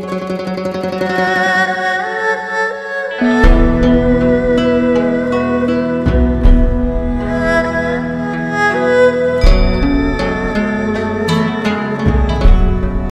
Música